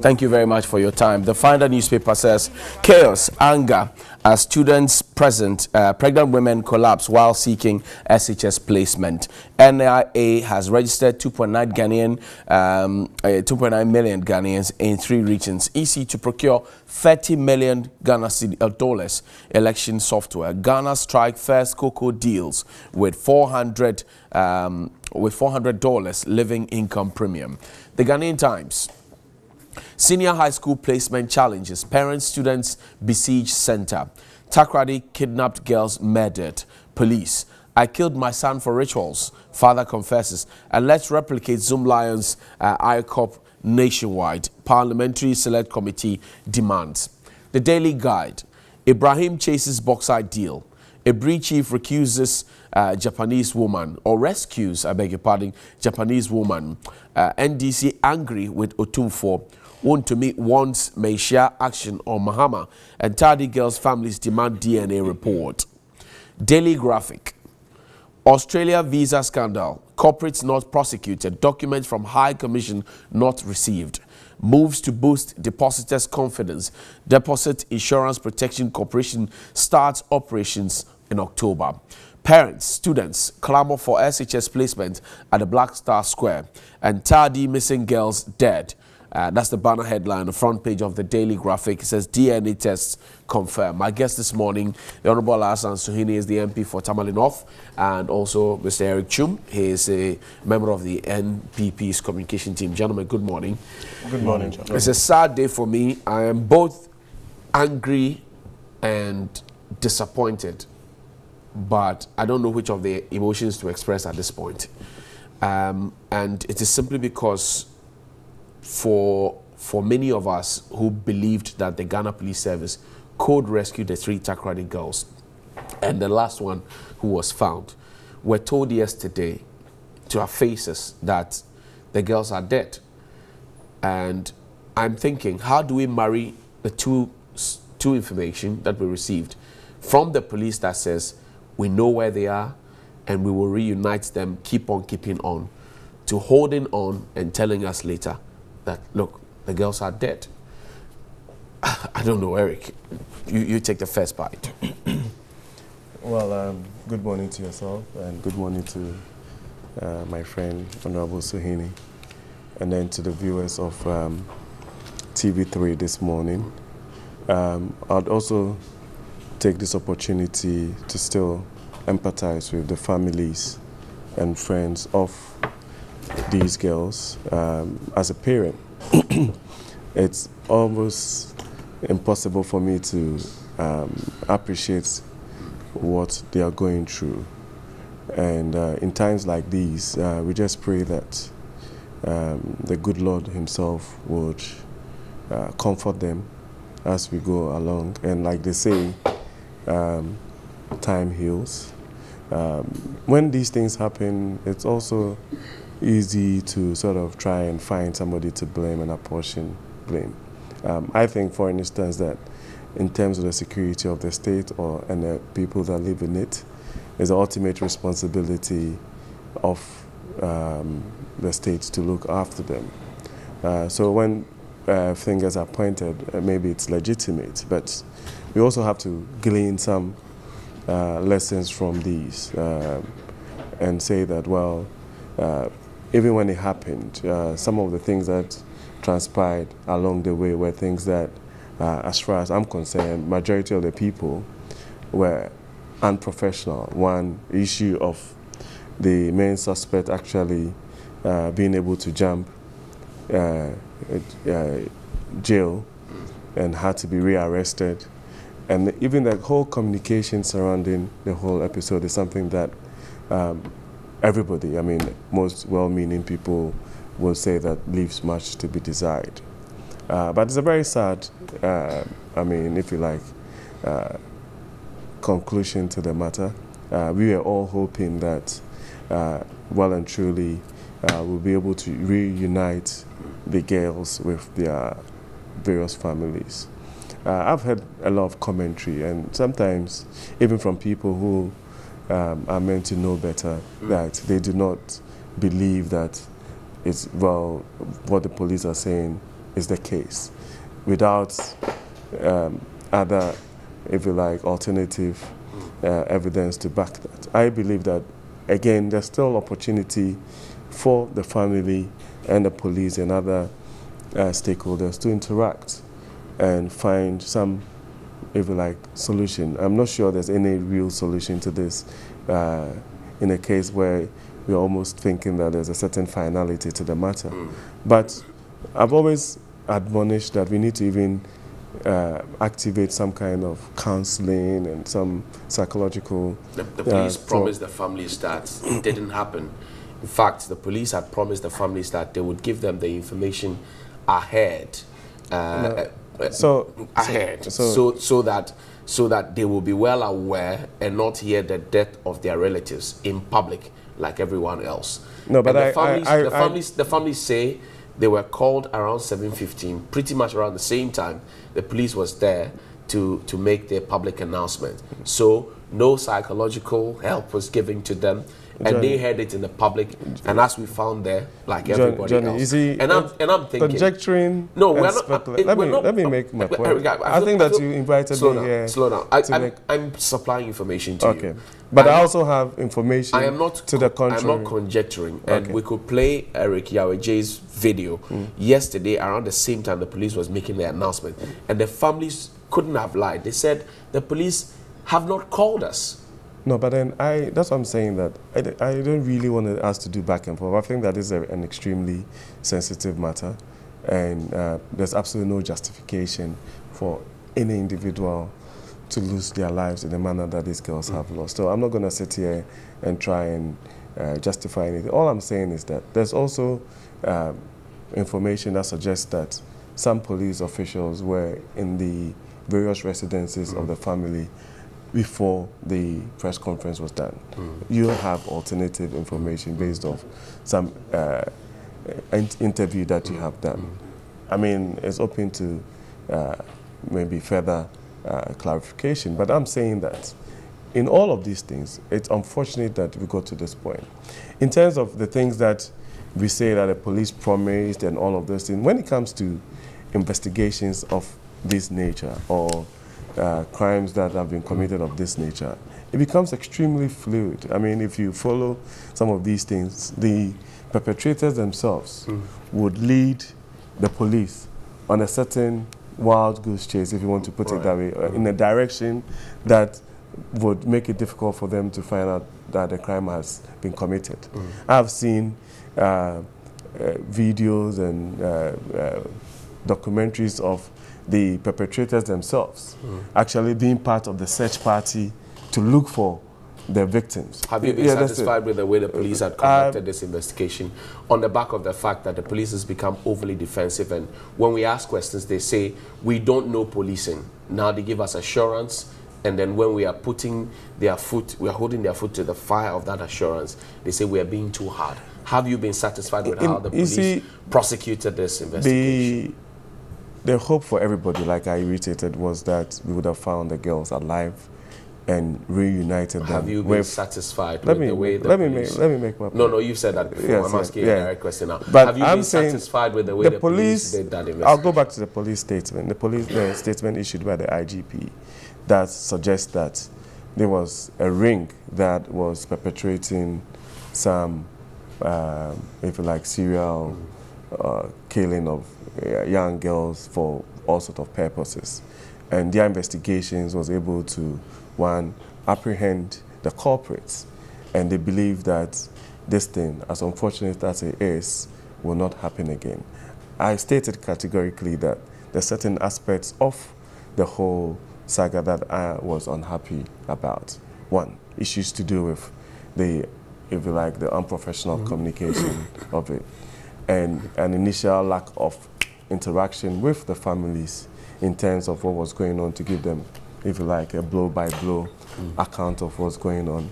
Thank you very much for your time. The Finder newspaper says chaos, anger as students present, uh, pregnant women collapse while seeking SHS placement. NIA has registered 2.9 Ghanaian, um, uh, 2.9 million Ghanaians in three regions. EC to procure 30 million Ghana uh, dollars election software. Ghana strike first cocoa deals with 400 um, with $400 living income premium. The Ghanaian Times. Senior high school placement challenges. Parents, students besiege center. Takoradi kidnapped girls murdered. Police. I killed my son for rituals. Father confesses. And let's replicate Zoomlions uh, ICOP nationwide. Parliamentary Select Committee demands. The Daily Guide. Ibrahim chases bauxite deal. A breach chief recuses uh, Japanese woman or rescues, I beg your pardon, Japanese woman. Uh, NDC angry with Otumfuo want to meet wants may share action on Mahama and Takoradi girls' families demand DNA report. Daily Graphic. Australia visa scandal. Corporates not prosecuted. Documents from High Commission not received. Moves to boost depositors' confidence. Deposit Insurance Protection Corporation starts operations in October. Parents, students clamor for SHS placement at the Black Star Square. And Takoradi missing girls dead. Uh, that's the banner headline, the front page of the Daily Graphic. It says DNA tests confirm. My guest this morning, the Honorable Hassan Suhuyini is the MP for Tamale North, and also Mr. Eric Chum. He is a member of the NPP's communication team. Gentlemen, good morning. Good morning, John. It's a sad day for me. I am both angry and disappointed, but I don't know which of the emotions to express at this point. Um, and it is simply because for for many of us who believed that the Ghana Police Service could rescue the three Takoradi girls, and the last one who was found, were told yesterday to our faces that the girls are dead. And I'm thinking, how do we marry the two two information that we received from the police that says we know where they are and we will reunite them, keep on keeping on, to holding on and telling us later that, look, the girls are dead. I don't know, Eric. You, you take the first bite. well, um, good morning to yourself and good morning to uh, my friend, Honorable Suhuyini, and then to the viewers of um, TV3 this morning. Um, I'd also take this opportunity to still empathize with the families and friends of these girls um, as a parent. it's almost impossible for me to um, appreciate what they are going through. And uh, in times like these, uh, we just pray that um, the good Lord Himself would uh, comfort them as we go along. And like they say, um, time heals. Um, when these things happen, it's also easy to sort of try and find somebody to blame and apportion blame. Um, I think, for instance, that in terms of the security of the state or and the people that live in it, is the ultimate responsibility of um, the state to look after them. Uh, so when uh, fingers are pointed, uh, maybe it's legitimate, but we also have to glean some uh, lessons from these uh, and say that, well, uh, even when it happened, uh, some of the things that transpired along the way were things that, uh, as far as I'm concerned, majority of the people were unprofessional. One issue of the main suspect actually uh, being able to jump uh, uh, jail and had to be rearrested. And even the whole communication surrounding the whole episode is something that um, everybody, I mean, most well-meaning people will say that leaves much to be desired. Uh, but it's a very sad, uh, I mean, if you like, uh, conclusion to the matter. Uh, we were all hoping that uh, well and truly uh, we'll be able to reunite the girls with their various families. I've heard a lot of commentary and sometimes even from people who um, are meant to know better, mm. that they do not believe that it's, well, what the police are saying is the case without um, other, if you like, alternative uh, evidence to back that. I believe that, again, there's still opportunity for the family and the police and other uh, stakeholders to interact and find some, if you like, solution. I'm not sure there's any real solution to this uh, in a case where we're almost thinking that there's a certain finality to the matter. Mm. But I've always admonished that we need to even uh, activate some kind of counseling and some psychological. The, the police uh, promised the families that it didn't happen. In fact, the police had promised the families that they would give them the information ahead. Uh, no. So ahead, so, so so that so that they will be well aware and not hear the death of their relatives in public like everyone else. No, but the I, families, I, I, the families, the families say they were called around 7:15, pretty much around the same time the police was there to to make their public announcement. So no psychological help was given to them and they heard it in the public, and as we found there, like Johnny, everybody Johnny, else. Is he and I'm and I'm thinking conjecturing. No, we're not. Uh, let me not, let me make my point. I, I think that you invited slow me down, here. Slow down. I, am I'm supplying information to okay. you. But I, I also have information I am not to the contrary. I'm not conjecturing. And okay. we could play Eric Yaweje's video mm. yesterday around the same time the police was making the announcement. And the families couldn't have lied. They said the police have not called us. No, but then I, that's what I'm saying that I, I don't really want us to do back and forth. I think that is a, an extremely sensitive matter and uh, there's absolutely no justification for any individual to lose their lives in the manner that these girls mm. have lost. So I'm not going to sit here and try and uh, justify anything. All I'm saying is that there's also uh, information that suggests that some police officials were in the various residences mm. of the family before the press conference was done. Mm. You have alternative information based off some uh, interview that you have done. Mm. I mean, it's open to uh, maybe further uh, clarification, but I'm saying that in all of these things, it's unfortunate that we got to this point. In terms of the things that we say that the police promised and all of those things, when it comes to investigations of this nature or uh, crimes that have been committed of this nature, it becomes extremely fluid. I mean, if you follow some of these things, the perpetrators themselves mm. would lead the police on a certain wild goose chase, if you want to put right. it that way, mm. in a direction that would make it difficult for them to find out that the crime has been committed. Mm. I've seen uh, uh, videos and uh, uh documentaries of the perpetrators themselves mm. actually being part of the search party to look for the victims. Have you been yeah, satisfied with the way the police had conducted uh, this investigation on the back of the fact that the police has become overly defensive and when we ask questions they say we don't know policing. Now they give us assurance and then when we are putting their foot, we are holding their foot to the fire of that assurance, they say we are being too hard. Have you been satisfied with in, how the police see, prosecuted this investigation? The, the hope for everybody, like I irritated, was that we would have found the girls alive and reunited them. Have you been satisfied let with me, the way the let police... me make, let me make my point. No, no, you've said that before. Yes, I'm asking yeah. a direct question now. But Have you I'm been satisfied with the way the, the police, police did that investigation? I'll go back to the police statement. The police the statement issued by the IGP that suggests that there was a ring that was perpetrating some, um, if you like, serial uh, killing of young girls for all sorts of purposes. And their investigations was able to, one, apprehend the culprits. And they believe that this thing, as unfortunate as it is, will not happen again. I stated categorically that there are certain aspects of the whole saga that I was unhappy about. One, issues to do with the, if you like, the unprofessional mm -hmm. communication of it, and an initial lack of interaction with the families in terms of what was going on to give them, if you like, a blow-by-blow mm. account of what's going on.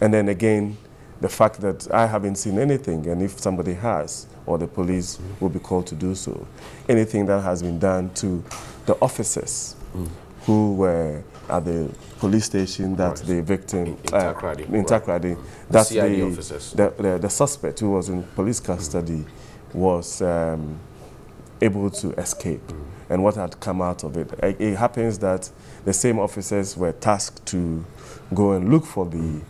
And then again, the fact that I haven't seen anything, and if somebody has, or the police mm. will be called to do so, anything that has been done to the officers mm. who were at the police station that right. the victim, in, in uh, in right. that's the, the, the, the, the, suspect who was in police custody was um, able to escape mm. and what had come out of it. It happens that the same officers were tasked to go and look for the,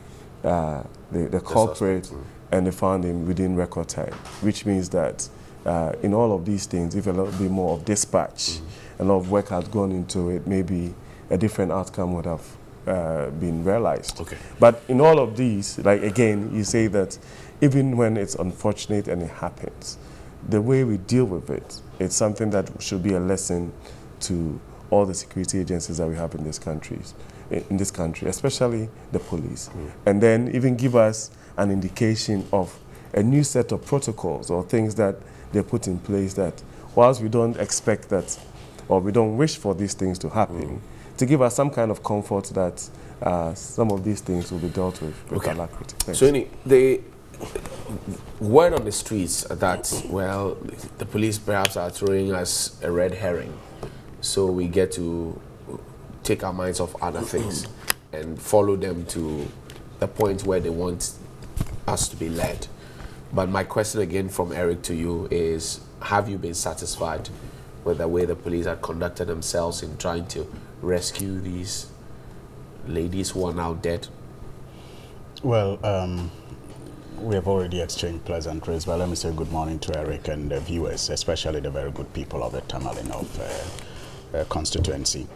uh, the, the, culprit mm. and they found him within record time, which means that uh, in all of these things, if a little bit more of dispatch, mm. a lot of work had gone into it, maybe a different outcome would have uh, been realized. Okay. But in all of these, like again, you say that even when it's unfortunate and it happens, the way we deal with it, it's something that should be a lesson to all the security agencies that we have in this country, in this country, especially the police, mm. and then even give us an indication of a new set of protocols or things that they put in place that, whilst we don't expect that, or we don't wish for these things to happen, mm. to give us some kind of comfort that uh, some of these things will be dealt with with okay. alacrity. So, any, the word on the streets that, well, the police perhaps are throwing us a red herring. So we get to take our minds off other things and follow them to the point where they want us to be led. But my question again from Eric to you is have you been satisfied with the way the police have conducted themselves in trying to rescue these ladies who are now dead? Well, um, we have already exchanged pleasantries, but let me say good morning to Eric and the viewers, especially the very good people of the Tamale North uh, uh, constituency.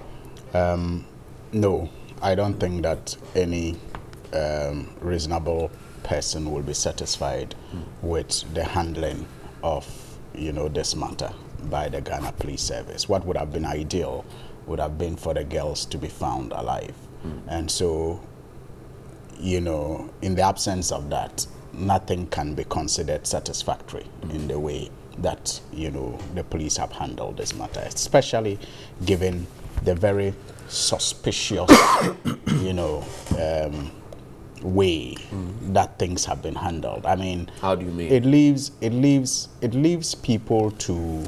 Um, no, I don't think that any um, reasonable person will be satisfied mm. with the handling of you know this matter by the Ghana Police Service. What would have been ideal would have been for the girls to be found alive, mm. and so you know, in the absence of that, nothing can be considered satisfactory mm -hmm. in the way that you know the police have handled this matter, especially given the very suspicious, you know, um, way mm. that things have been handled. I mean, how do you mean? It leaves it leaves it leaves people to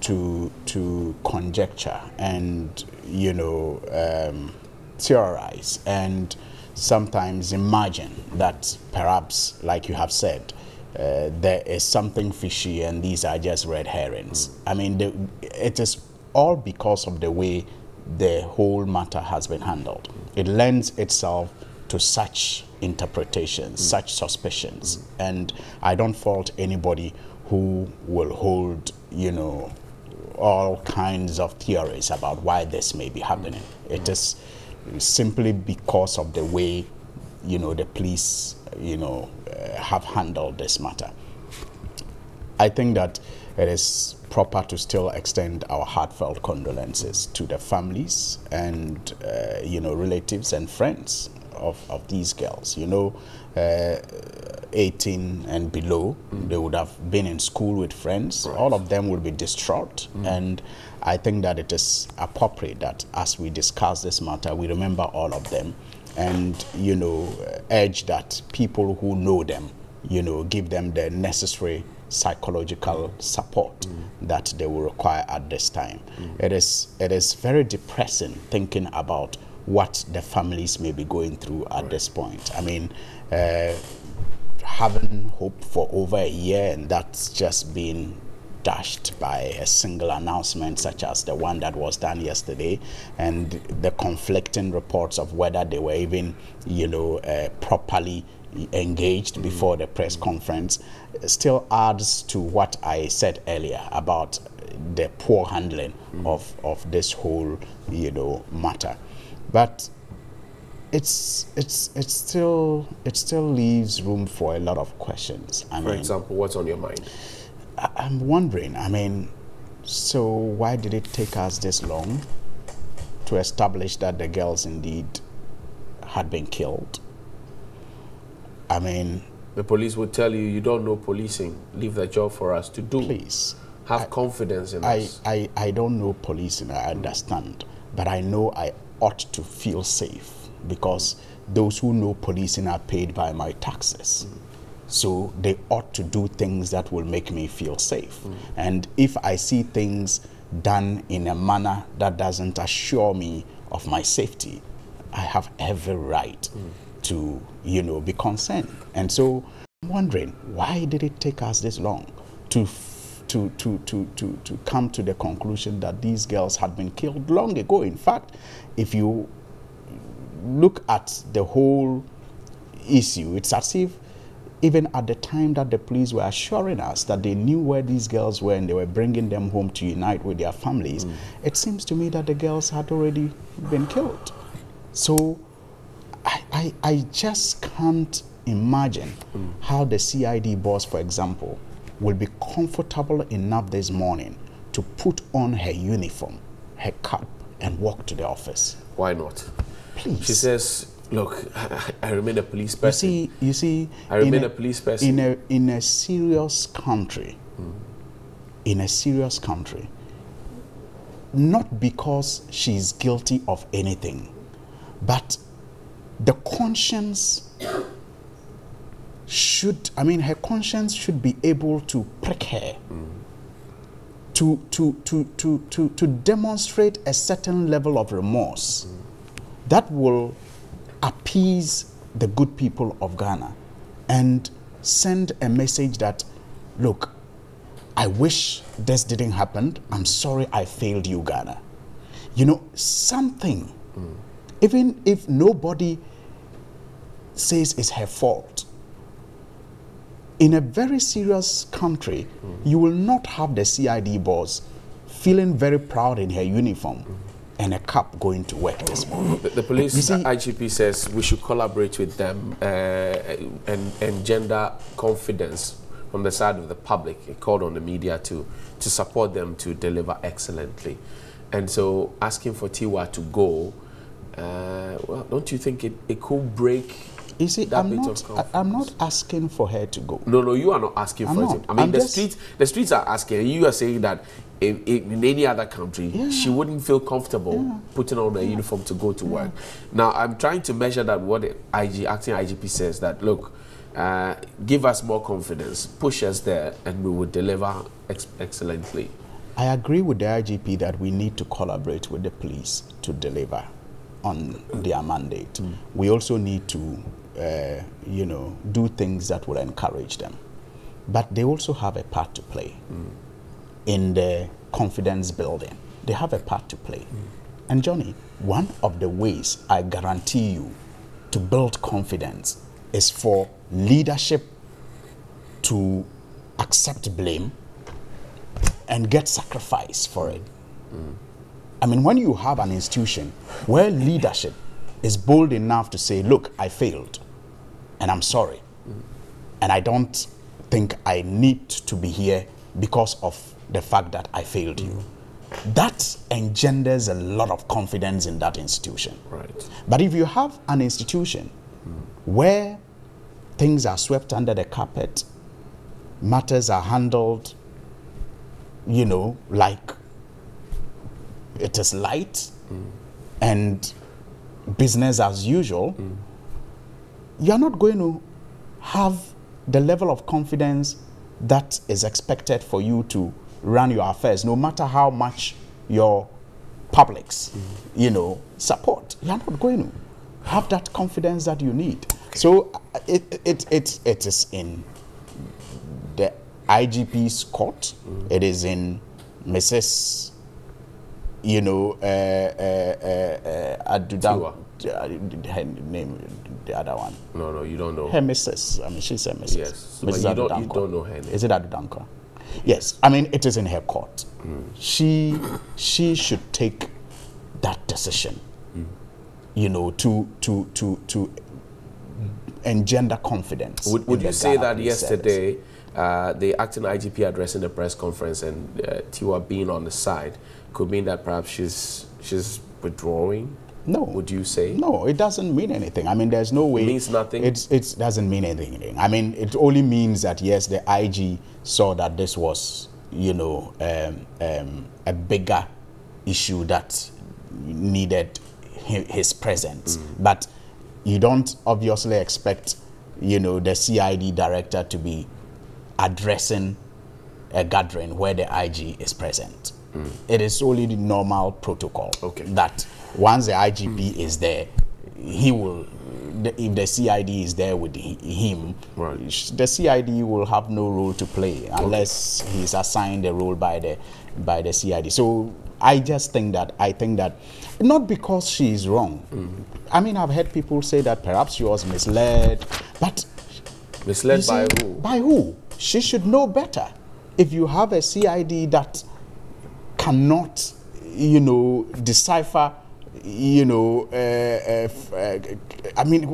to to conjecture and you know um, theorize and sometimes imagine that perhaps, like you have said, uh, there is something fishy and these are just red herrings. Mm. I mean, the, it is all because of the way the whole matter has been handled. It lends itself to such interpretations, mm. such suspicions. Mm. And I don't fault anybody who will hold, you know, all kinds of theories about why this may be happening. It is simply because of the way, you know, the police, you know, uh, have handled this matter. I think that it is proper to still extend our heartfelt condolences to the families and, uh, you know, relatives and friends of, of these girls. You know, uh, 18 and below, mm. they would have been in school with friends. Right. All of them would be distraught. Mm. And I think that it is appropriate that as we discuss this matter, we remember all of them and, you know, urge that people who know them, you know, give them the necessary psychological support mm. that they will require at this time. Mm. It is it is very depressing thinking about what the families may be going through at right. this point. I mean, uh, having hope for over a year and that's just been dashed by a single announcement such as the one that was done yesterday and the conflicting reports of whether they were even you know uh, properly engaged mm. before the press conference still adds to what I said earlier about the poor handling mm. of, of this whole you know matter but it's it's it's still it still leaves room for a lot of questions. I for mean, example, what's on your mind? I'm wondering. I mean, so why did it take us this long to establish that the girls indeed had been killed? I mean, the police would tell you you don't know policing. Leave the job for us to do. Please have I, confidence in I, us. I, I don't know policing. I understand, but I know I ought to feel safe because those who know policing are paid by my taxes. Mm. So they ought to do things that will make me feel safe. Mm. And if I see things done in a manner that doesn't assure me of my safety, I have every right mm. to, you know, be concerned. And so I'm wondering, why did it take us this long to to, to, to, to, to come to the conclusion that these girls had been killed long ago. In fact, if you look at the whole issue, it's as if even at the time that the police were assuring us that they knew where these girls were and they were bringing them home to unite with their families, mm. it seems to me that the girls had already been killed. So I, I, I just can't imagine mm. how the CID boss, for example, will be comfortable enough this morning to put on her uniform, her cap, and walk to the office. Why not? Please. She says Look, I remain a police person. You see, you see, I remain a, a, police person. In a in a serious country, mm. in a serious country, not because she's guilty of anything, but the conscience should. I mean, her conscience should be able to prick her. Mm. To, to, to, to, to, to demonstrate a certain level of remorse mm. that will appease the good people of Ghana and send a message that, look, I wish this didn't happen. I'm sorry I failed you, Ghana. You know, something, mm. even if nobody says it's her fault, in a very serious country, mm. you will not have the CID boss feeling very proud in her uniform. Mm and a cop going to work this morning. The, the police see, IGP says we should collaborate with them uh, and engender confidence from the side of the public. He called on the media to to support them to deliver excellently, and so asking for Tiwaa to go. Uh, well, don't you think it, it could break you see, I'm not, I, am not asking for her to go. No, no, you are not asking I'm for not. it. I mean, I'm the streets, the streets are asking. You are saying that if, if in any other country, yeah. she wouldn't feel comfortable yeah. putting on a yeah. uniform to go to work. Now, I'm trying to measure that what the IG, acting IGP says that look, uh, give us more confidence, push us there, and we will deliver ex excellently. I agree with the IGP that we need to collaborate with the police to deliver on their mandate. Mm. We also need to, uh, you know, do things that will encourage them. But they also have a part to play. Mm in the confidence building. They have a part to play. Mm. And Johnny, one of the ways I guarantee you to build confidence is for leadership to accept blame and get sacrifice for it. Mm. I mean, when you have an institution where leadership is bold enough to say, look, I failed and I'm sorry, mm. and I don't think I need to be here because of the fact that I failed you. That engenders a lot of confidence in that institution. Right. But if you have an institution mm. where things are swept under the carpet, matters are handled, you know, like it is light and business as usual, mm. you're not going to have the level of confidence that is expected for you to run your affairs, no matter how much your publics, mm. you know, support. You're not going to have that confidence that you need. So uh, it, it, it, it is in the IGP's court. Mm. It is in Mrs. You know, uh, uh, uh, Adudan, uh, her name, the other one. No, no, you don't know. Her Mrs. I mean, she's a Mrs. Yes, Mrs. But you, don't, you don't know her name. Is it Addo-Danquah? Yes, I mean it is in her court. Mm. She she should take that decision. Mm. You know, to to to to engender confidence. Would, would you say that yesterday, uh, the acting IGP addressing the press conference and uh, Tiwaa being on the side could mean that perhaps she's she's withdrawing? No. Would you say? No, it doesn't mean anything. I mean, there's no way. It means nothing? It, it doesn't mean anything. I mean, it only means that, yes, the IG saw that this was, you know, um, um, a bigger issue that needed his presence. Mm. But you don't obviously expect, you know, the CID director to be addressing a gathering where the IG is present. Mm. It is only the normal protocol okay. that once the IGP mm. is there, he will, the, if the CID is there with him, Right. the CID will have no role to play unless he's assigned a role by the by the CID. So I just think that I think that not because she is wrong. I mean, I've heard people say that perhaps she was misled, but Misled by see, who? By who? She should know better. If you have a CID that cannot, you know, decipher, you know, uh, uh, I mean,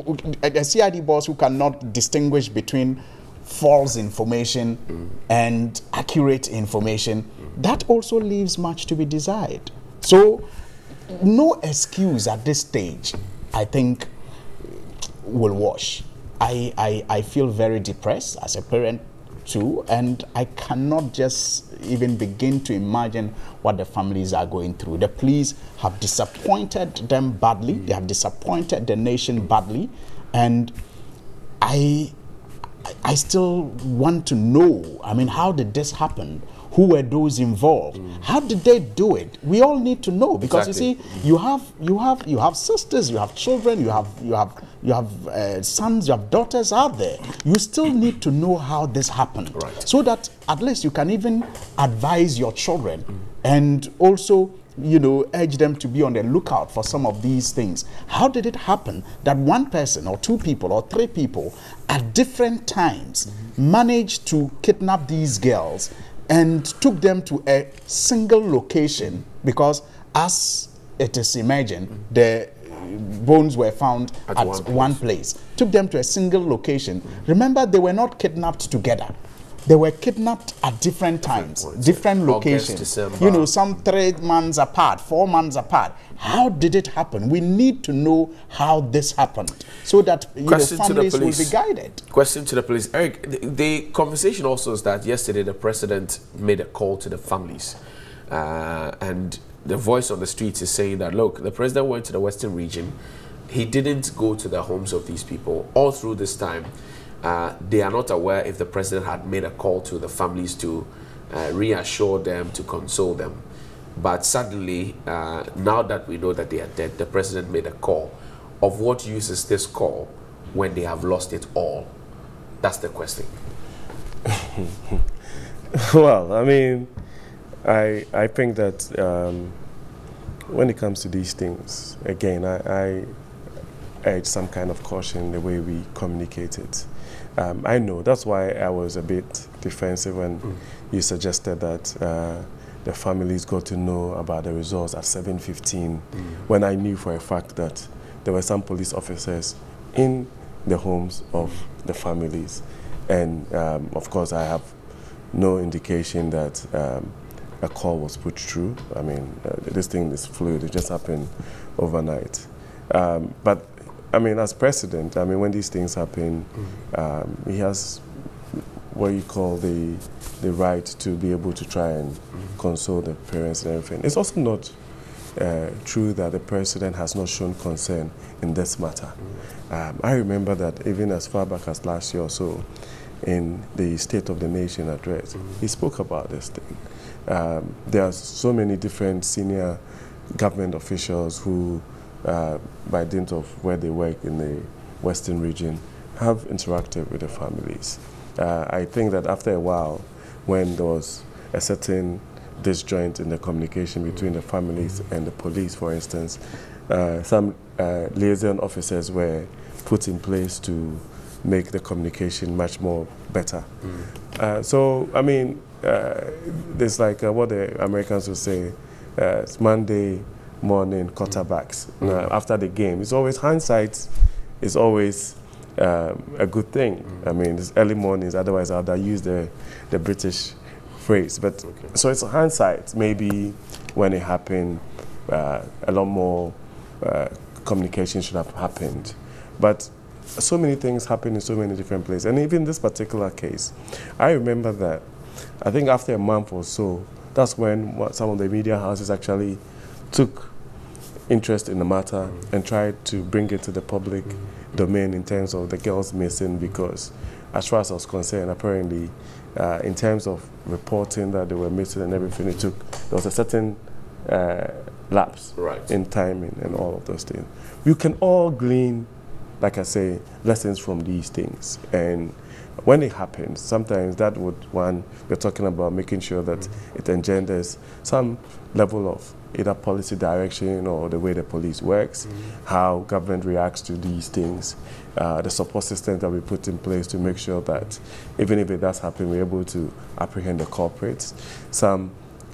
a CID boss who cannot distinguish between false information and accurate information, that also leaves much to be desired. So, no excuse at this stage, I think, will wash. I, I, I feel very depressed as a parent too, and I cannot just even begin to imagine what the families are going through. The police have disappointed them badly, they have disappointed the nation badly, and I I still want to know. I mean, how did this happen? Who were those involved? Mm. How did they do it? We all need to know because you Exactly. see, you have you have you have sisters, you have children, you have you have you have uh, sons, you have daughters out there. You still need to know how this happened, Right. so that at least you can even advise your children mm. and also you know urge them to be on the lookout for some of these things how did it happen that one person or two people or three people at different times mm-hmm. managed to kidnap these girls and took them to a single location because as it is imagined the bones were found At at, one one, place. took them to a single location. Remember they were not kidnapped together. They were kidnapped at different times different August, locations. You know some three months apart four months apart how did it happen we need to know how this happened so that you know, Question to the families will be guided Question to the police. Eric, the, the conversation also is that yesterday the president made a call to the families. Uh, and the voice on the streets is saying that, look, the president went to the Western region. He didn't go to the homes of these people. All through this time, uh, they are not aware if the president had made a call to the families to uh, reassure them, to console them. But suddenly, uh, now that we know that they are dead, the president made a call. Of what use is this call when they have lost it all? That's the question. well, I mean, I I think that um, when it comes to these things, again, I, I urge some kind of caution in the way we communicate it. Um, I know that's why I was a bit defensive when you suggested that uh, the families got to know about the results at 7:15, when I knew for a fact that there were some police officers in the homes of the families, and um, of course I have no indication that um, a call was put through. I mean, uh, this thing is fluid; it just happened overnight. Um, but I mean, as president, I mean, when these things happen, um, he has what you call the the right to be able to try and console the parents and everything. It's also not uh, true that the president has not shown concern in this matter. Um, I remember that even as far back as last year or so, in the State of the Nation address, he spoke about this thing. Um, there are so many different senior government officials who, uh, by dint of where they work in the Western region, have interacted with the families. Uh, I think that after a while, when there was a certain disjoint in the communication between the families and the police, for instance, uh, some uh, liaison officers were put in place to make the communication much more better. Uh, so, I mean, uh, there's like uh, what the Americans would say, uh, it's Monday morning quarterbacks. Now, after the game, it's always hindsight it's always um, a good thing. I mean, it's early mornings, otherwise I'd use the, the British phrase. But so it's hindsight. Maybe when it happened, uh, a lot more uh, communication should have happened. But so many things happen in so many different places. And even this particular case, I remember that I think after a month or so, that's when some of the media houses actually took interest in the matter and tried to bring it to the public domain in terms of the girls missing because as far as I was concerned, apparently uh, in terms of reporting that they were missing and everything, it took, there was a certain uh, lapse Right. in timing and all of those things. We can all glean, like I say, lessons from these things. And when it happens, sometimes that would one we're talking about making sure that it engenders some level of either policy direction or the way the police works, how government reacts to these things, uh, the support system that we put in place to make sure that even if it does happen, we're able to apprehend the culprits. Some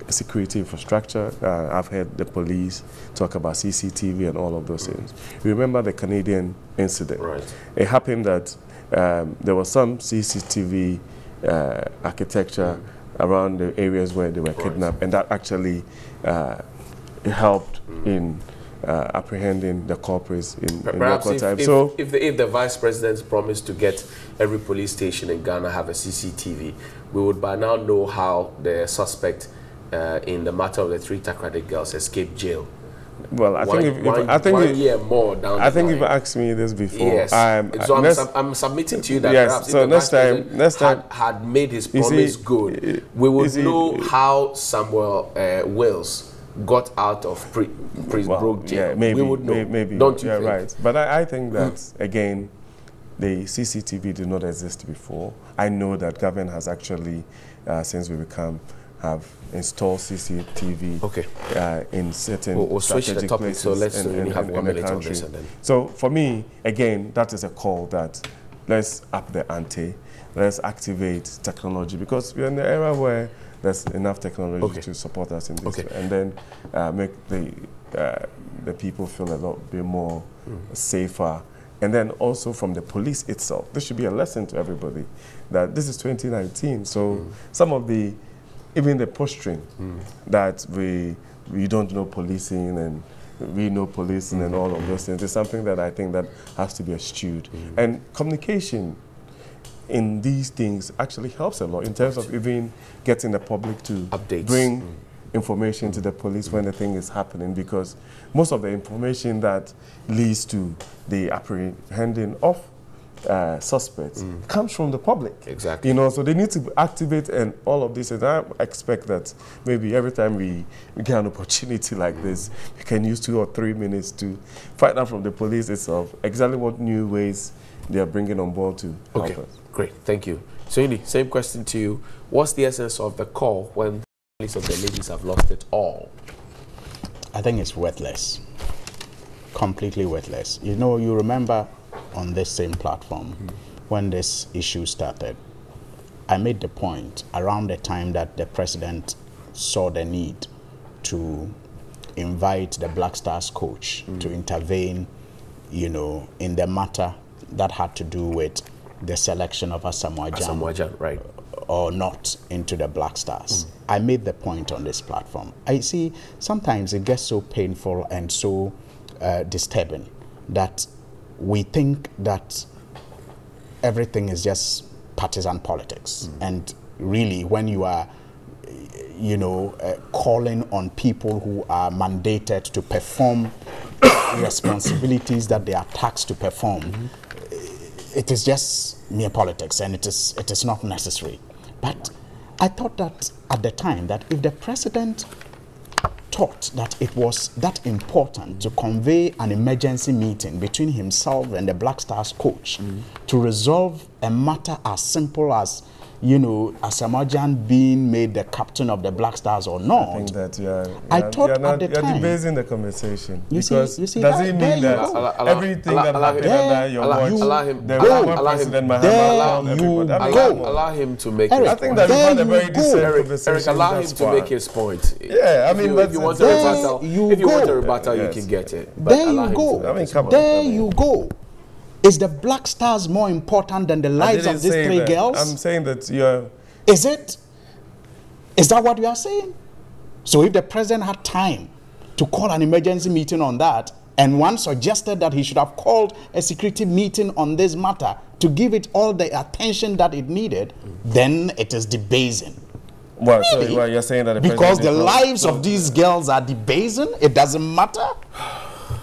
security infrastructure. Uh, I've heard the police talk about CCTV and all of those things. Remember the Canadian incident? Right. It happened that um, there was some CCTV uh, architecture around the areas where they were kidnapped, and that actually uh, helped in uh, apprehending the culprits in, in Perhaps record if, time. if, so if, the, if the vice president's promised to get every police station in Ghana have a CCTV, we would by now know how the suspect uh, in the matter of the three Takoradi girls escaped jail. well, I one, think if, if one- I think one year more down I think you've asked me this before, Yes. I'm, so I'm, next- sub- I'm submitting to you that Yes, perhaps so if the next time- president next time- had, had made his You see, promise good, we would see, know how Samuel uh, Wills got out of pre, pre well, broke jail. yeah, maybe, we would know. may- maybe, Don't you yeah, think? right. But I, I think that again, the CCTV did not exist before. I know that government has actually, uh, since we become, have installed CCTV Okay. uh, in certain We'll- we'll switch the strategic topic, places so let's in, in- have in- one in the minute on country. this and then- So for me, again, that is a call that let's up the ante, let's activate technology because we're in the era where there's enough technology Okay. to support us in this, Okay. and then uh, make the uh, the people feel a lot bit more mm-hmm. safer. And then also from the police itself, this should be a lesson to everybody that this is 2019. So mm-hmm. some of the, even the posturing mm-hmm. that we we don't know policing and we know policing and all of those things is something that I think that has to be eschewed. And communication in these things actually helps a lot in terms of even getting the public to Updates. bring information to the police when the thing is happening because most of the information that leads to the apprehending of uh, suspects comes from the public. Exactly. You know, so they need to activate and all of this. And I expect that maybe every time we, we get an opportunity like this, we can use two or three minutes to find out from the police itself exactly what new ways they are bringing on board to help Okay, us. great. Thank you. So, Indy, same question to you. What's the essence of the call when families of the ladies have lost it all? I think it's worthless. Completely worthless. You know, you remember on this same platform hmm. when this issue started, I made the point around the time that the president saw the need to invite the Black Stars coach hmm. to intervene, you know, in the matter that had to do with the selection of Asamoah Gyan, right? or not into the Black Stars. I made the point on this platform. I see sometimes it gets so painful and so uh, disturbing that we think that everything is just partisan politics. And really, when you are, you know, uh, calling on people who are mandated to perform responsibilities that they are taxed to perform, eh, it is just mere politics and it is, it is not necessary. But I thought that at the time that if the president thought that it was that important to convey an emergency meeting between himself and the Black Stars coach mm. to resolve a matter as simple as, you know, Asamoah Gyan being made the captain of the Black Stars or I not. think that you are, I you thought you are at not, the you're time- debasing the conversation. You see- because you see, does that- it mean that. Allow- allow- everything allow- that allow happened him- under your allow- watch, allow him- the go. former Allow president might There you everybody. I mean, go. Allow him to make Eric, his I think point. that we've had a very decent Eric, conversation. Eric, allow him to make his point. Yeah, I mean, but if you want a there rebuttal, you if you want go. a rebuttal, you can get it. But there you go. to I mean, make his come on. point. There you go. Is the Black Stars more important than the lives of these three that. girls? I'm saying that you're. Is it? Is that what you are saying? So if the president had time to call an emergency meeting on that, and one suggested that he should have called a security meeting on this matter to give it all the attention that it needed, then it is debasing. Well, so well, you're saying that the Because the lives of these girls are debasing, it doesn't matter.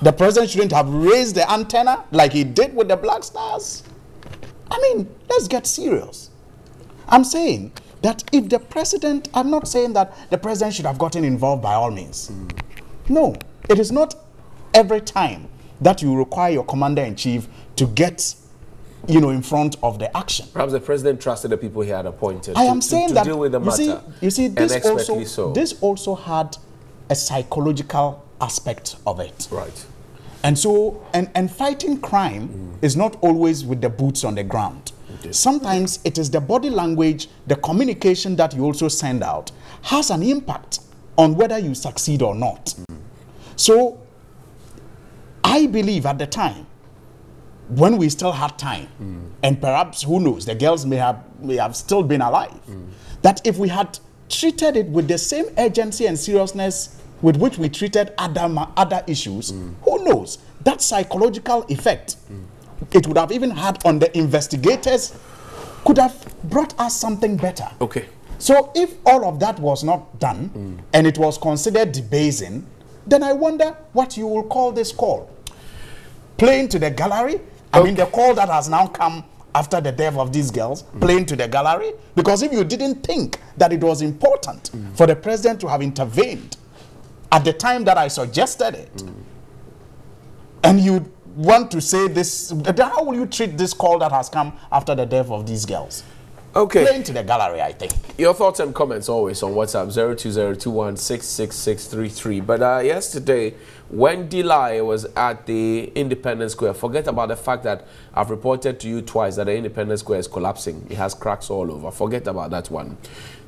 The president shouldn't have raised the antenna like he did with the Black Stars. I mean, let's get serious. I'm saying that if the president, I'm not saying that the president should have gotten involved by all means. Hmm. No, it is not every time that you require your commander in chief to get you know, in front of the action. Perhaps the president trusted the people he had appointed. I am to, saying to, to that deal with the you see, matter. you see, this also so. this also had a psychological aspect of it. Right. And so, and, and fighting crime mm. is not always with the boots on the ground. Okay. Sometimes it is the body language, the communication that you also send out has an impact on whether you succeed or not. Mm. So, I believe at the time when we still had time, mm. and perhaps who knows, the girls may have may have still been alive. That if we had treated it with the same urgency and seriousness with which we treated other other issues, mm. who knows that psychological effect it would have even had on the investigators could have brought us something better. Okay. So if all of that was not done and it was considered debasing, then I wonder what you will call this call. Playing to the gallery I mean, the call that has now come after the death of these girls, mm. playing to the gallery, because if you didn't think that it was important mm. for the president to have intervened at the time that I suggested it, mm. and you want to say this, how will you treat this call that has come after the death of these girls? Okay. Playing to the gallery, I think. Your thoughts and comments always on WhatsApp 020216663. But uh, yesterday, when Delay was at the Independence Square, forget about the fact that I've reported to you twice that the Independence Square is collapsing. It has cracks all over. Forget about that one.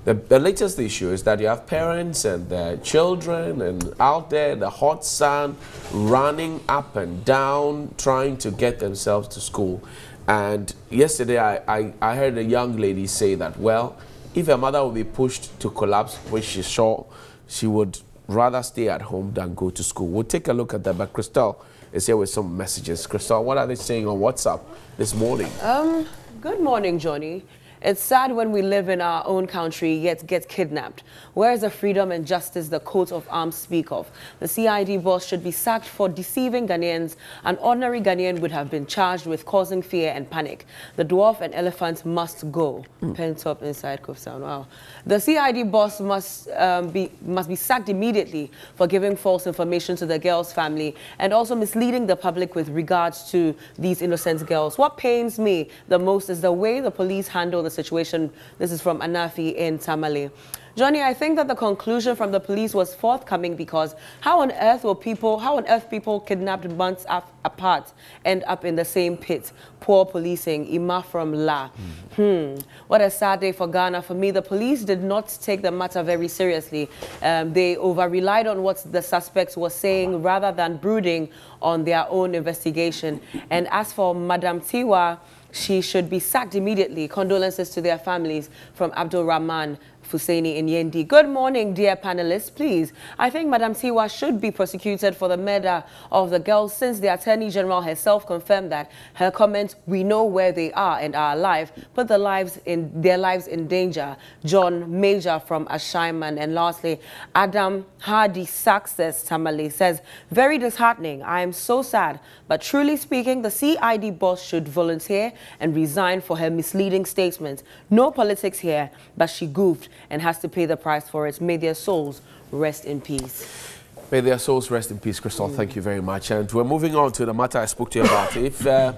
The, the latest issue is that you have parents and their children and out there the hot sun running up and down trying to get themselves to school. And yesterday I, I, I, heard a young lady say that, well, if her mother would be pushed to collapse, which she sure she would rather stay at home than go to school. We'll take a look at that. But Crystal is here with some messages. Crystal, what are they saying on WhatsApp this morning? Um, good morning, Johnny. It's sad when we live in our own country yet get kidnapped. Where is the freedom and justice the coat of arms speak of? The CID boss should be sacked for deceiving Ghanaians. An ordinary Ghanaian would have been charged with causing fear and panic. The dwarf and elephant must go. Mm. Pent up inside Kofsan. Wow. The CID boss must um, be must be sacked immediately for giving false information to the girl's family and also misleading the public with regards to these innocent girls. What pains me the most is the way the police handle the situation. This is from Anafi in Tamale. Johnny, I think that the conclusion from the police was forthcoming because how on earth were people, how on earth people kidnapped months apart end up in the same pit? Poor policing, Ima from La. Mm. Hmm. What a sad day for Ghana. For me, the police did not take the matter very seriously. Um, they over-relied on what the suspects were saying rather than brooding on their own investigation. And as for Madam Tiwaa, she should be sacked immediately. Condolences to their families from Abdul Rahman Fuseni in Yendi. Good morning, dear panelists. Please, I think Madam Tiwaa should be prosecuted for the murder of the girls since the Attorney General herself confirmed that her comments, we know where they are and are alive, put the lives in their lives in danger. John Major from Ashaiman. And lastly, Adam Hardy Success Tamale says, very disheartening. I am so sad. But truly speaking, the CID boss should volunteer and resign for her misleading statements. No politics here, but she goofed and has to pay the price for it. May their souls rest in peace. May their souls rest in peace, Crystal. Mm. Thank you very much. And we're moving on to the matter I spoke to you about. if uh,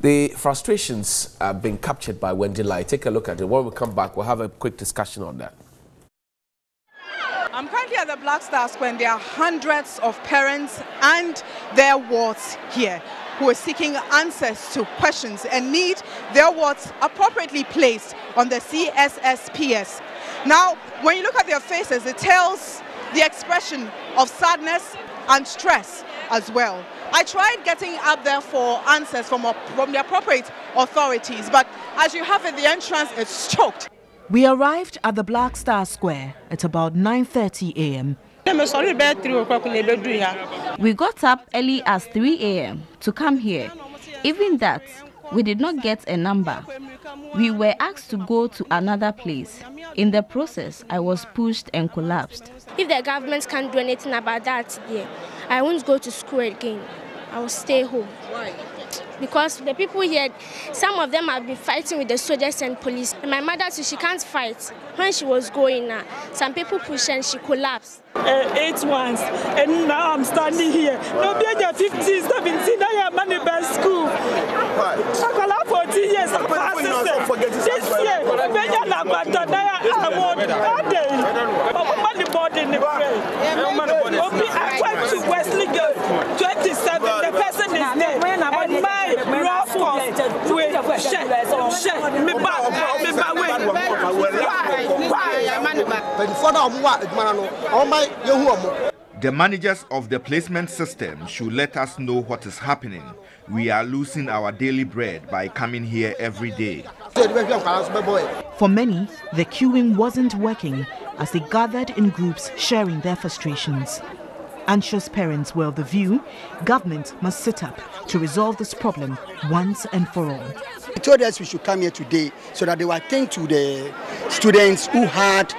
the frustrations have been captured by Wendy Lai, take a look at it. When we come back, we'll have a quick discussion on that. I'm currently at the Black Star Square and there are hundreds of parents and their wards here who are seeking answers to questions and need their wards appropriately placed on the CSSPS. Now, when you look at their faces, it tells the expression of sadness and stress as well. I tried getting up there for answers from, from the appropriate authorities, but as you have at the entrance, it's choked. We arrived at the Black Star Square at about 9.30 a.m. We got up early as 3 a.m. to come here. Even that, we did not get a number. We were asked to go to another place. In the process, I was pushed and collapsed. If the government can't do anything about that, yeah, I won't go to school again. I will stay home. Why? Because the people here, some of them have been fighting with the soldiers and police. My mother too, she can't fight. When she was going now, some people pushed and she collapsed. Uh, eight months, and now I'm standing here. No, be 15, 17, I am money by school. I collapsed 14 years. I'm This year, I'm going to I want I'm money board in the prayer. I went to Wesley Girls, 27, the person is there. And my rough cost, wait, shit, shit, me back, me back, wait. Why? The managers of the placement system should let us know what is happening. We are losing our daily bread by coming here every day. For many, the queuing wasn't working as they gathered in groups sharing their frustrations. Anxious parents were of the view government must sit up to resolve this problem once and for all. They told us we should come here today so that they will attend to the students who had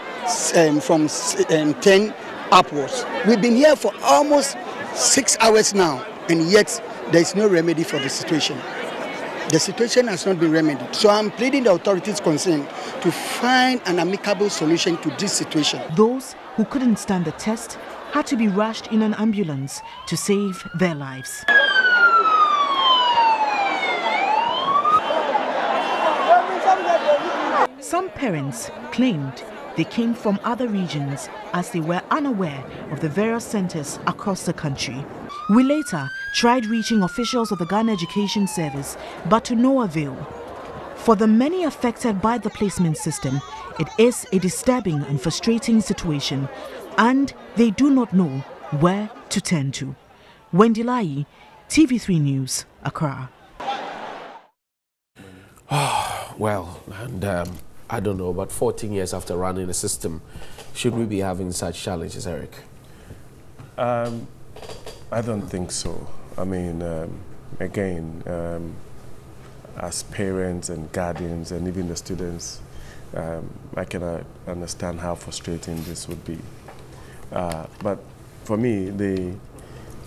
um, from um, 10 upwards. We've been here for almost six hours now, and yet there is no remedy for the situation. The situation has not been remedied. So I'm pleading the authorities concerned to find an amicable solution to this situation. Those who couldn't stand the test had to be rushed in an ambulance to save their lives. Some parents claimed they came from other regions as they were unaware of the various centers across the country. We later tried reaching officials of the Ghana Education Service, but to no avail. For the many affected by the placement system, it is a disturbing and frustrating situation, and they do not know where to turn to. Wendy Lai, TV3 News, Accra. well, and um, I don't know, but 14 years after running the system, should we be having such challenges, Eric? Um, I don't think so. I mean, um, again, um, as parents and guardians and even the students, um, I can understand how frustrating this would be. Uh, but for me, the,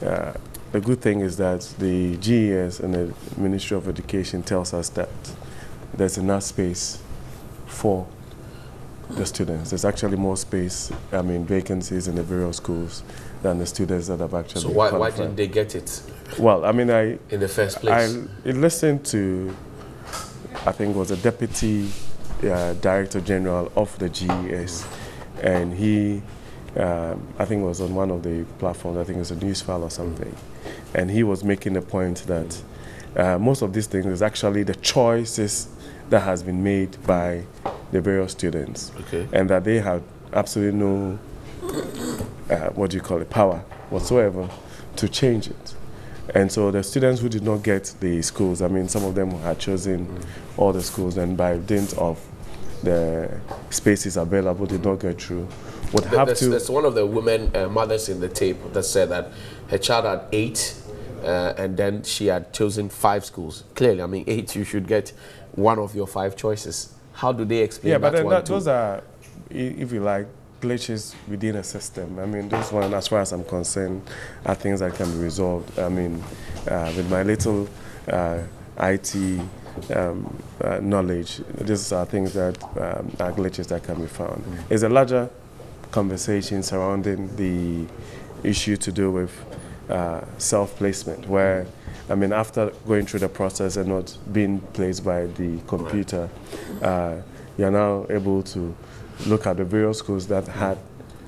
uh, the good thing is that the GES and the Ministry of Education tells us that there's enough space for the students. There's actually more space, I mean, vacancies in the various schools than the students that have actually So why, why didn't they get it? Well, I mean, I... In the first place? I listened to, I think was a deputy uh, director general of the GES, and he, um, I think was on one of the platforms, I think it was a news file or something, and he was making the point that uh, most of these things is actually the choices that has been made by the various students. Okay. And that they have absolutely no, uh, what do you call it, power whatsoever to change it. And so the students who did not get the schools, I mean, some of them had chosen mm. all the schools, and by dint of the spaces available did not get through, would have there's, to. There's one of the women uh, mothers in the tape that said that her child had eight, uh, and then she had chosen five schools. Clearly, I mean, eight, you should get one of your five choices. How do they explain yeah, but that that, those are, if you like, glitches within a system. I mean, this one, as far as I'm concerned, are things that can be resolved. I mean, uh, with my little uh, IT um, uh, knowledge, these are things that um, are glitches that can be found. Mm. It's a larger conversation surrounding the issue to do with uh, self-placement, where I mean, after going through the process and not being placed by the computer, uh, you're now able to look at the various schools that had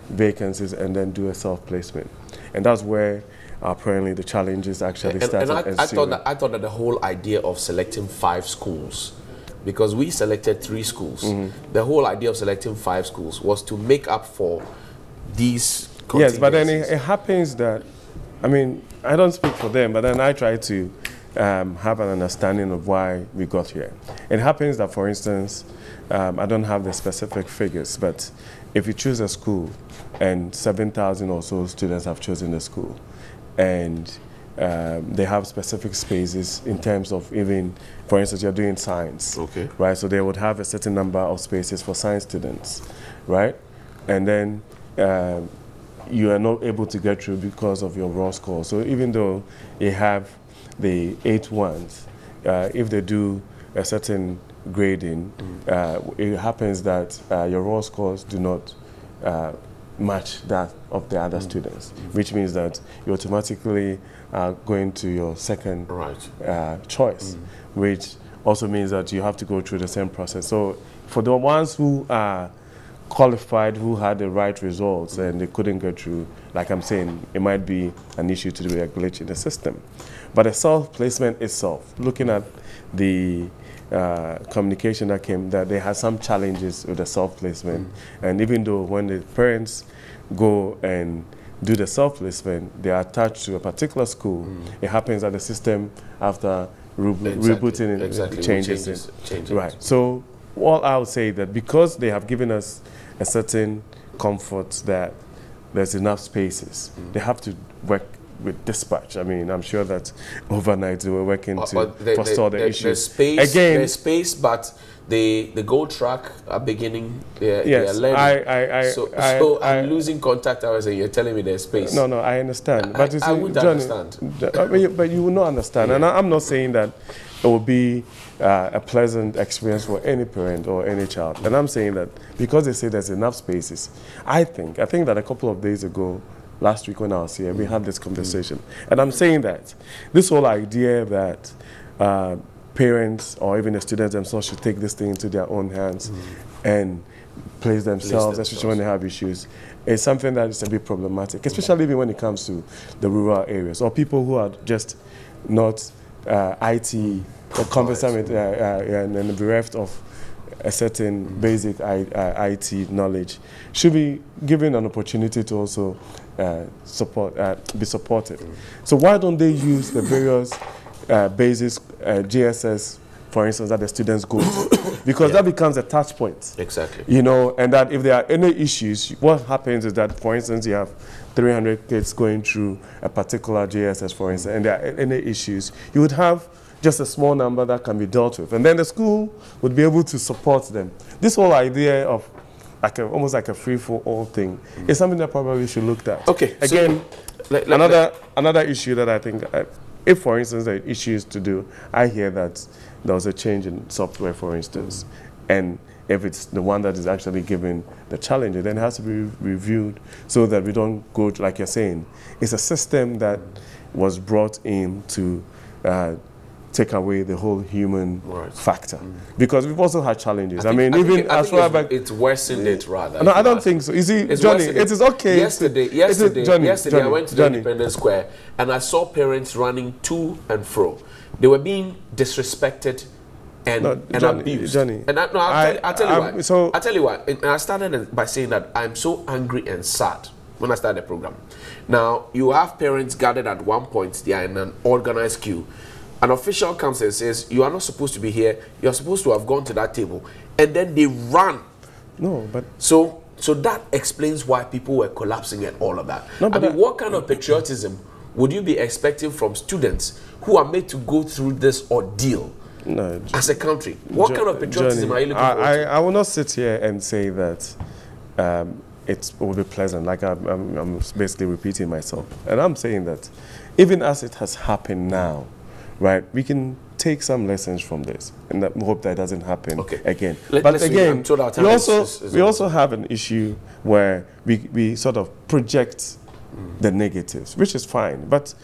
vacancies and then do a self-placement. And that's where apparently the challenges actually and, started. And I, I, thought that, I thought that the whole idea of selecting five schools, because we selected three schools, mm -hmm. the whole idea of selecting five schools was to make up for these Yes, but then it, it happens that, I mean, I don't speak for them, but then I try to um, have an understanding of why we got here. It happens that, for instance, um, I don't have the specific figures, but if you choose a school and 7,000 or so students have chosen the school, and um, they have specific spaces in terms of even, for instance, you're doing science, okay. right? So they would have a certain number of spaces for science students, right? And then um, you are not able to get through because of your raw score. So even though you have the eight ones, uh, if they do a certain grading, mm. uh, it happens that uh, your raw scores do not uh, match that of the other mm. students, which means that you automatically are going to your second right. Uh, choice, mm. which also means that you have to go through the same process. So for the ones who are qualified, who had the right results and they couldn't get through, like I'm saying, it might be an issue to do with a glitch in the system. But the self-placement itself, looking at the uh, communication that came, that they had some challenges with the self-placement. Mm. And even though when the parents go and do the self-placement, they are attached to a particular school, mm. it happens that the system, after exactly. rebooting, exactly. changes. changes, changes. Right. So all I would say that because they have given us a certain comfort that there's enough spaces, mm. they have to work with dispatch. I mean, I'm sure that overnight they were working to they, the issues. There's space, Again, there's space, but the the gold track are beginning. They're, yes, they're I, I, I, so, I, so I, am losing contact hours, and you're telling me there's space. No, no, I understand. but I, I would Johnny, understand. But you, but you will not understand, yeah. and I, am not saying that it will be uh, a pleasant experience for any parent or any child. And I'm saying that because they say there's enough spaces, I think I think that a couple of days ago last week when I was here, we had this conversation. And I'm saying that this whole idea that uh, parents or even the students themselves should take this thing into their own hands mm. and place themselves, especially when they have issues, is something that is a bit problematic, especially even when it comes to the rural areas or people who are just not uh, IT or uh, uh, and, and bereft of a certain basic I, uh, IT knowledge should be given an opportunity to also uh, support, uh, be supported. Mm. So why don't they use the various uh, basis uh, JSS, for instance, that the students go to? because yeah. that becomes a touch point. Exactly. You know, and that if there are any issues, what happens is that, for instance, you have 300 kids going through a particular JSS, for instance, and there are any issues, you would have just a small number that can be dealt with. And then the school would be able to support them. This whole idea of like a, almost like a free for all thing mm. is something that probably should look at. Okay. Again, so, let, let, another let, another issue that I think, uh, if for instance there are issues to do, I hear that there was a change in software, for instance, mm. and if it's the one that is actually given the challenge, then it has to be reviewed so that we don't go to, like you're saying, it's a system that was brought in to uh, take away the whole human right. factor. Mm. Because we've also had challenges. I, think, I mean, I even it, as far back... It's worsened it rather. No, I don't think so. You see, it's Johnny, it is okay. Yesterday, yesterday, Johnny, yesterday Johnny, I went to Johnny. the Independence Square and I saw parents running to and fro. They were being disrespected and, no, and Johnny, abused. Johnny, and I, no, I'll, I, tell, I'll tell you I'm, why. So I'll tell you why. And I started by saying that I'm so angry and sad when I started the program. Now, you have parents gathered at one point, they are in an organized queue an official comes and says, You are not supposed to be here, you are supposed to have gone to that table. And then they run. No, but. So so that explains why people were collapsing and all of that. No, but I mean, what kind of patriotism would you be expecting from students who are made to go through this ordeal no, as a country? What kind of patriotism Johnny, are you looking for? I, I will not sit here and say that um, it will be pleasant. Like I'm, I'm, I'm basically repeating myself. And I'm saying that even as it has happened now, right? We can take some lessons from this and that, hope that doesn't happen okay. again. Let, but again, we also, is, is we also have an issue where we, we sort of project mm. the negatives, which is fine. But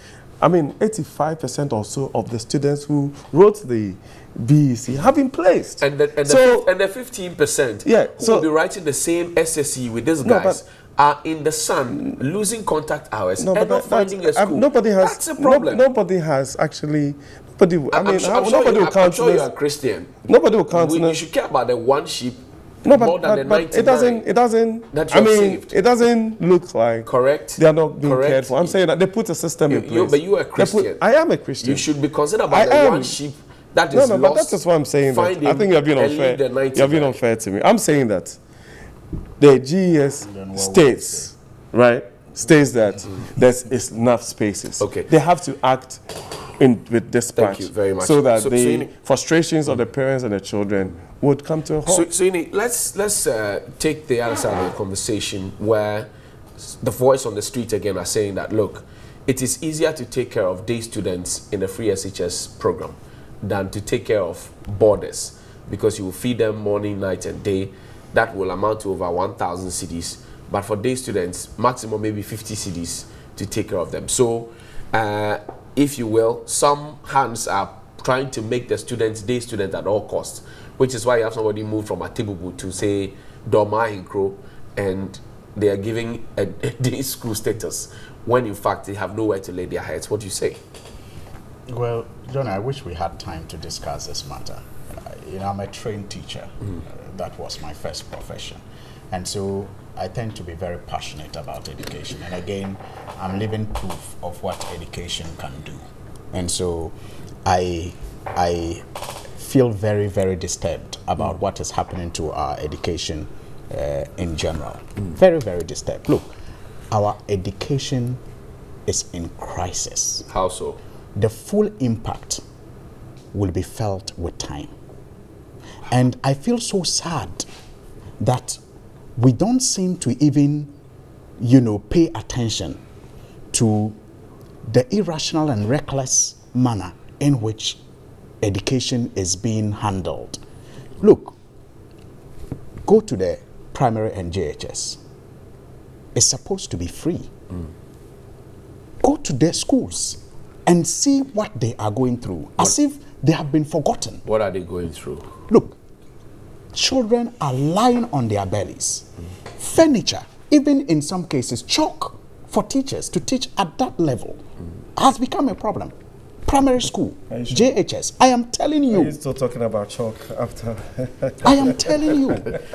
I mean, 85% or so of the students who wrote the BEC have been placed. And the, and so, the, and the 15% yeah, who so, will be writing the same SSE with these no, guys are in the sun, losing contact hours, no, and not finding a um, school. nobody has. That's a problem. No, nobody has actually. Nobody. I mean, I'm sure, I'm nobody sure will count. I'm sure you are Christian. Nobody will count. You should care about the one sheep. No, but, but, but it doesn't. It doesn't. That I mean, saved. it doesn't look like correct. They are not being Correct. cared for. I'm saying that they put a system you, in place. You, but you are a Christian. Put, I am a Christian. You should be considered about I the am. one sheep that is no, no, lost. but that's just what I'm saying. That I think you're being unfair. You're being unfair to me. I'm saying that the GES states right, states that there's enough spaces. Okay. They have to act in with dispatch. Thank you very much. So that so, the so frustrations of the parents and the children would come to a halt. So, so let's let's uh, take the other side of the conversation where the voice on the street again are saying that, look, it is easier to take care of day students in a free SHS program than to take care of boarders because you will feed them morning, night, and day. That will amount to over 1,000 cedis. But for day students, maximum maybe 50 cedis to take care of them. So, uh, if you will, some hands are trying to make the students day students at all costs, which is why you have somebody move from Atebubu to say Dormaa Ahenkro, and they are giving a, a day school status when in fact they have nowhere to lay their heads. What do you say? Well, John, I wish we had time to discuss this matter. Uh, you know, I'm a trained teacher. Mm. Uh, that was my first profession. And so I tend to be very passionate about education. And again, I'm living proof of what education can do. And so I, I feel very, very disturbed about what is happening to our education uh, in general. Mm. Very, very disturbed. Look, our education is in crisis. How so? The full impact will be felt with time. And I feel so sad that we don't seem to even, you know, pay attention to the irrational and reckless manner in which education is being handled. Look, go to the primary and JHS. It's supposed to be free. Mm. Go to their schools and see what they are going through, what? as if they have been forgotten. What are they going through? Look, children are lying on their bellies. Mm. Furniture, even in some cases, chalk for teachers to teach at that level mm. has become a problem primary school, sure? JHS. I am telling you. Are you still talking about chalk after? I am telling you.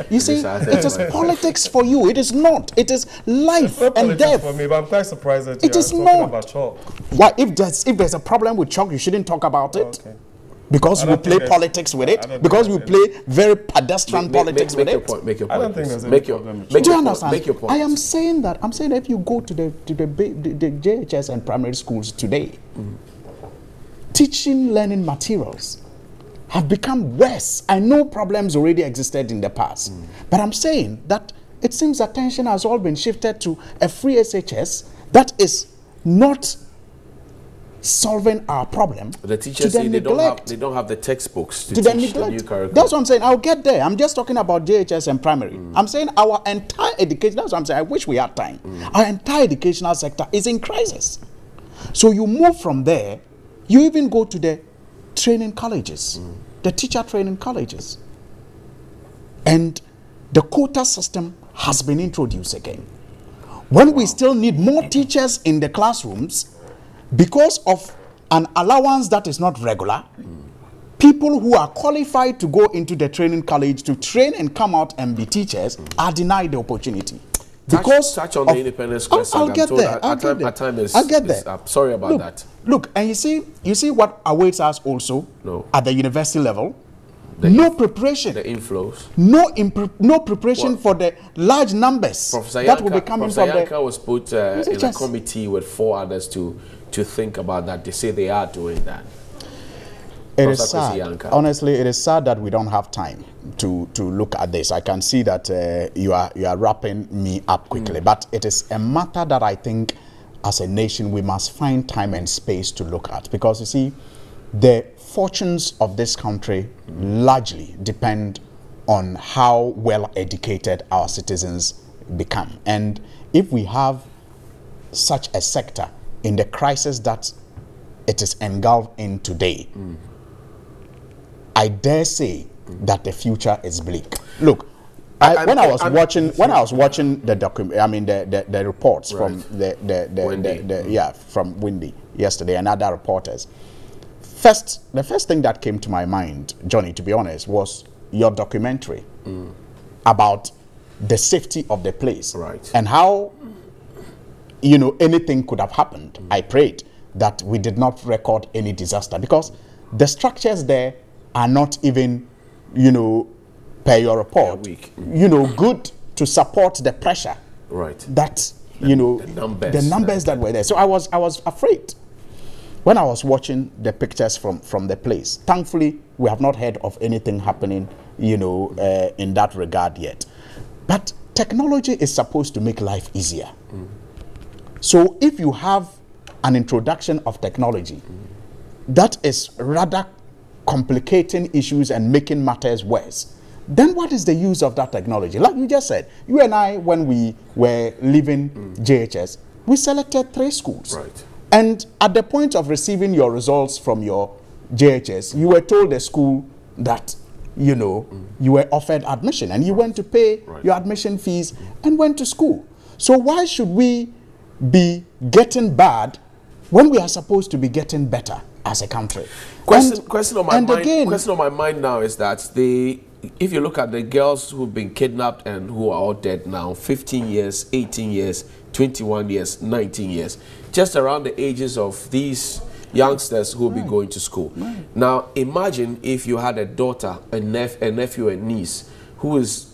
You see, it is politics for you. It is not. It is life and death. for me, but I'm quite surprised that it is not. about chalk. Why, if there's if there's a problem with chalk, you shouldn't talk about it. Okay. Because we play politics with it. Because we play very pedestrian make, politics make, make with it. Point, make your point. I don't think there's make any your, problem. Make Do you understand? Make your point. I am saying that. I'm saying that if you go to the to the, the, the JHS and primary schools today, mm teaching learning materials have become worse. I know problems already existed in the past, mm. but I'm saying that it seems attention has all been shifted to a free SHS that is not solving our problem. The teachers say they don't, have, they don't have the textbooks to, to teach the new curriculum. That's what I'm saying. I'll get there. I'm just talking about JHS and primary. Mm. I'm saying our entire education, that's what I'm saying. I wish we had time. Mm. Our entire educational sector is in crisis. So you move from there you even go to the training colleges, mm. the teacher training colleges. And the quota system has been introduced again. When wow. we still need more teachers in the classrooms because of an allowance that is not regular, mm. people who are qualified to go into the training college to train and come out and be teachers mm. are denied the opportunity because touch, touch on of, the independence I'll, I'll get there. I'll get there. Time is, I'll get there. Uh, sorry about look, that. Look, and you see, you see what awaits us also no. at the university level. The no preparation. The inflows. No no preparation what? for the large numbers Professor that Yankah, will be coming Professor from Yankah the. was put uh, in a committee with four others to to think about that. They say they are doing that. It is sad. Honestly, it is sad that we don't have time to to look at this. I can see that uh, you are you are wrapping me up quickly, mm. but it is a matter that I think, as a nation, we must find time and space to look at because you see, the fortunes of this country largely depend on how well educated our citizens become, and if we have such a sector in the crisis that it is engulfed in today. Mm I dare say that the future is bleak. Look, I, I, when I was I'm, watching when I was watching the document, I mean the, the, the reports right. from the the, the, the, the, yeah from Windy yesterday and other reporters. First, the first thing that came to my mind, Johnny, to be honest, was your documentary mm. about the safety of the place right. and how you know anything could have happened. Mm. I prayed that we did not record any disaster because the structures there are not even, you know, per your report, you know, good to support the pressure. Right. That you know the numbers, the numbers that were there. So I was I was afraid when I was watching the pictures from from the place. Thankfully, we have not heard of anything happening, you know, uh, in that regard yet. But technology is supposed to make life easier. Mm. So if you have an introduction of technology mm. that is rather complicating issues and making matters worse, then what is the use of that technology? Like you just said, you and I, when we were leaving mm. JHS, we selected three schools. Right. And at the point of receiving your results from your JHS, you were told the school that, you know, mm. you were offered admission and you went to pay right. your admission fees and went to school. So why should we be getting bad when we are supposed to be getting better as a country? Question, and, question on my mind. Again, question on my mind now is that the if you look at the girls who've been kidnapped and who are all dead now, 15 years, 18 years, 21 years, 19 years, just around the ages of these youngsters who will right. be going to school. Right. Now, imagine if you had a daughter, a, nep a nephew, a niece who is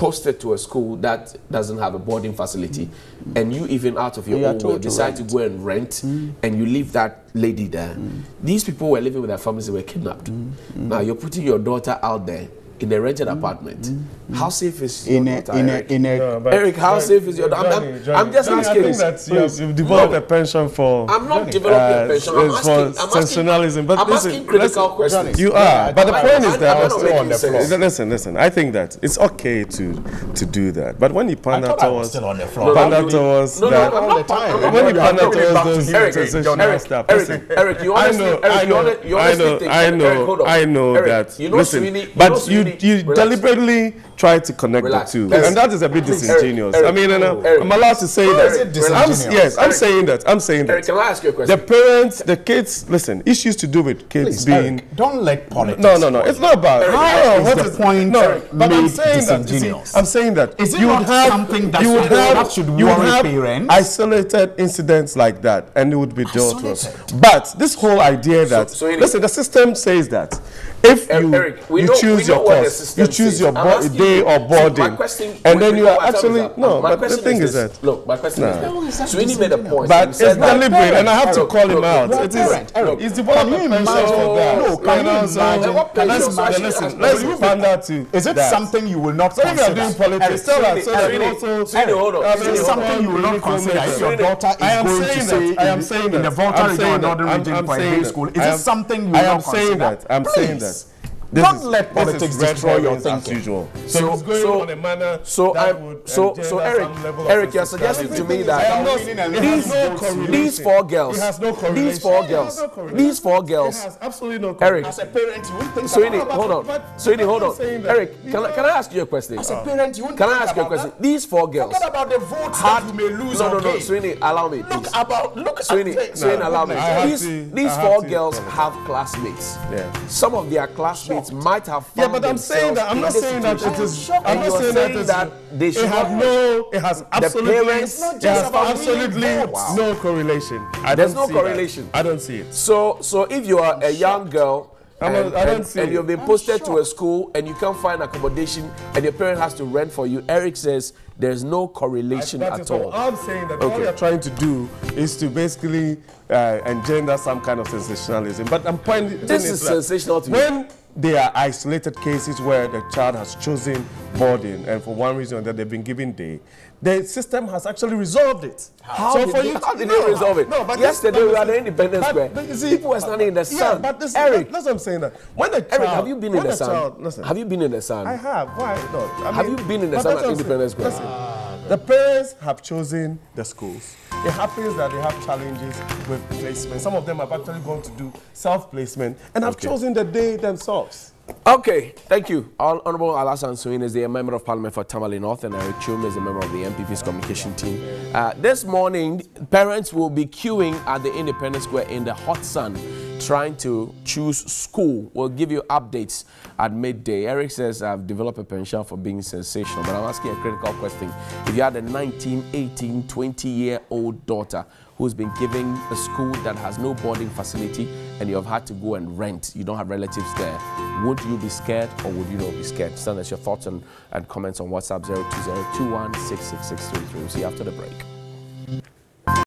posted to a school that doesn't have a boarding facility mm. and you even out of your you own will decide to, to, go and rent mm. and you leave that lady there mm. these people were living with their families they were kidnapped mm. Mm. now you're putting your daughter out there in a rented mm. apartment. Mm. Mm. How safe is in your a, daughter, in a, Eric? in a, no, Eric, how Johnny, safe is your daughter? I'm, I'm, I'm, just Johnny, asking. I think that you have, you've developed no. a pension for. I'm not developing uh, a pension. I'm asking. For I'm sensationalism. But I'm listen, asking critical listen, questions. You are. but the point is that I'm still on the floor. Listen, listen. I think that it's okay to to do that. But when you pander towards still on the floor. pander towards that all the time. When you pander towards those sensational stuff. Eric, Eric, you honestly, I know, I know, I know, I know that. Listen, but you you deliberately try to connect Relax. the two, Eric. and that is a bit disingenuous. Eric, I mean, Eric, I'm allowed to say that. I'm, yes, I'm saying that. I'm saying that. can I ask you a question? The parents, the kids, listen, issues to do with kids Please, being. don't let politics. No, no, no. It's not about. How what is the point? No, but I'm saying that. See, I'm saying that. Is it you not have, something that, you would have, that should you worry have parents? Isolated incidents like that, and it would be dealt with. But this whole idea that so, so listen, the system says that if you, you choose your course, you choose your day or boarding, question, and then you are actually no. But the thing is, that look, my question no. is this. Suhuyini made a point, but it's deliberate, and I have to call him out. It is. It's developed a pension for that. No, can you imagine? Let's listen. Let's pander to. Is it something you will not consider? If you are doing politics, tell us so that also. Suhuyini, hold on. Is it something you will not consider if your daughter is going to say I am saying in the Volta region or Northern region for a day school? Is it something you will not consider? I am saying that. I'm saying that. This Don't is, let politics destroy your thinking. As usual. So, so it's going so, on a manner so I'm, so so Eric, Eric, you're suggesting to me that these no these four girls, no these four girls, these four girls, absolutely no Eric, as a parent, you wouldn't think Suhuyini, hold on, Suhuyini, hold on, Eric, can I, can I ask you a question? As a parent, you wouldn't can I ask you a question? These four girls. Forget about the votes that you may lose. No, no, no, Suhuyini, allow me. Look about look Suhuyini, Suhuyini, allow me. These these four girls have classmates. Some of their classmates might have yeah, but I'm saying that I'm not saying that it is. I'm not saying that, that they should have no. It has absolutely. The parents, it has absolutely no correlation. I There's no correlation. That. I don't see it. So, so if you are a young girl. And, and, and you've been posted to a school and you can't find accommodation and your parent has to rent for you. Eric says there's no correlation I, at all. I'm saying that okay. all you're trying to do is to basically uh, engender some kind of sensationalism. But I'm pointing. This is sensational to when there are isolated cases where the child has chosen boarding and for one reason that they've been given day. The system has actually resolved it. How so did, for you how did no, they resolve it? No, but Yesterday we were at the Independence Square. But, see, People were standing in the sun. Yeah, but this, Eric, that's what I'm saying. That when the child, Eric, have you been in the sun? Child, listen, have you been in the sun? I have. Why not? I mean, have you been in the sun at Independence Square? Listen, the parents have chosen the schools. It happens that they have challenges with placement. Some of them have actually gone to do self-placement and have okay. chosen the day themselves. Okay, thank you. Honorable Alhassan Suhuyini is the member of parliament for Tamale North and Eric Chum is a member of the NPP's communication team. Uh, this morning, parents will be queuing at the Independence Square in the hot sun trying to choose school. We'll give you updates at midday. Eric says I've developed a penchant for being sensational, but I'm asking a critical question. If you had a 19, 18, 20 year old daughter who's been given a school that has no boarding facility and you have had to go and rent, you don't have relatives there, would you be scared or would you not be scared? Send us your thoughts and, and comments on WhatsApp 020 We'll see you after the break.